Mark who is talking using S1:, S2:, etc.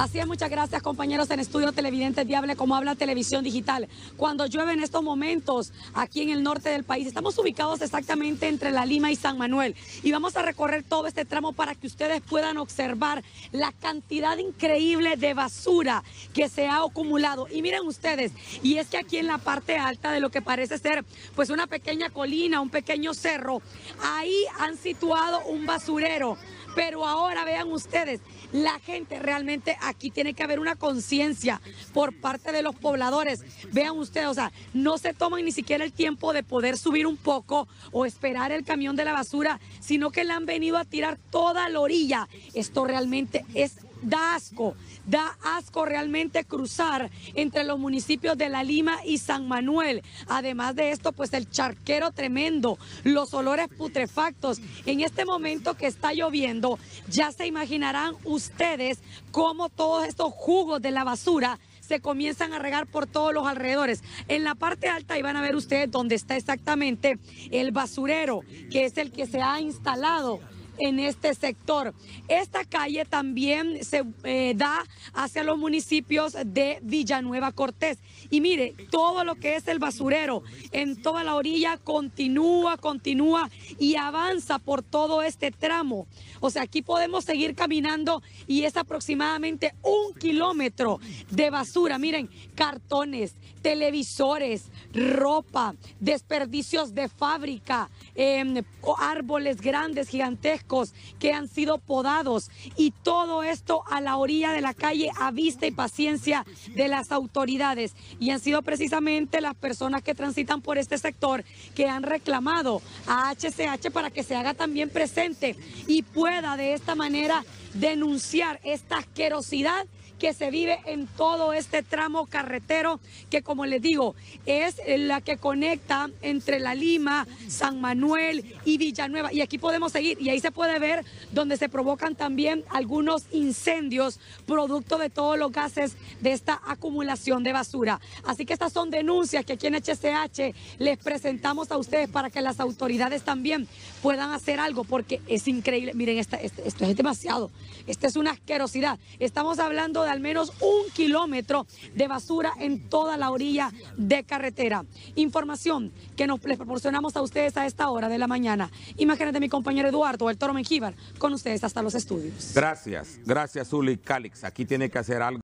S1: Así es, muchas gracias compañeros en Estudio Televidente Diable, como habla Televisión Digital. Cuando llueve en estos momentos aquí en el norte del país, estamos ubicados exactamente entre La Lima y San Manuel y vamos a recorrer todo este tramo para que ustedes puedan observar la cantidad increíble de basura que se ha acumulado. Y miren ustedes, y es que aquí en la parte alta de lo que parece ser pues una pequeña colina, un pequeño cerro, ahí han situado un basurero. Pero ahora vean ustedes, la gente realmente aquí tiene que haber una conciencia por parte de los pobladores. Vean ustedes, o sea, no se toman ni siquiera el tiempo de poder subir un poco o esperar el camión de la basura, sino que le han venido a tirar toda la orilla. Esto realmente es da asco, da asco realmente cruzar entre los municipios de La Lima y San Manuel. Además de esto, pues el charquero tremendo, los olores putrefactos. En este momento que está lloviendo, ya se imaginarán ustedes cómo todos estos jugos de la basura se comienzan a regar por todos los alrededores. En la parte alta ahí van a ver ustedes dónde está exactamente el basurero, que es el que se ha instalado en este sector. Esta calle también se eh, da hacia los municipios de Villanueva Cortés. Y mire, todo lo que es el basurero en toda la orilla continúa, continúa y avanza por todo este tramo. O sea, aquí podemos seguir caminando y es aproximadamente un kilómetro de basura. Miren, cartones, televisores, ropa, desperdicios de fábrica, em, árboles grandes, gigantescos que han sido podados y todo esto a la orilla de la calle a vista y paciencia de las autoridades. Y han sido precisamente las personas que transitan por este sector que han reclamado a HCH para que se haga también presente y pueda de esta manera denunciar esta asquerosidad que se vive en todo este tramo carretero que como les digo es la que conecta entre La Lima, San Manuel y Villanueva y aquí podemos seguir y ahí se puede ver donde se provocan también algunos incendios producto de todos los gases de esta acumulación de basura. Así que estas son denuncias que aquí en HCH les presentamos a ustedes para que las autoridades también puedan hacer algo porque es increíble. Miren, esta, esto es demasiado. Esta es una asquerosidad. Estamos hablando al menos un kilómetro de basura en toda la orilla de carretera. Información que nos les proporcionamos a ustedes a esta hora de la mañana. Imágenes de mi compañero Eduardo, el Toro Mengíbar, con ustedes hasta los estudios.
S2: Gracias, gracias Uli Calix. Aquí tiene que hacer algo.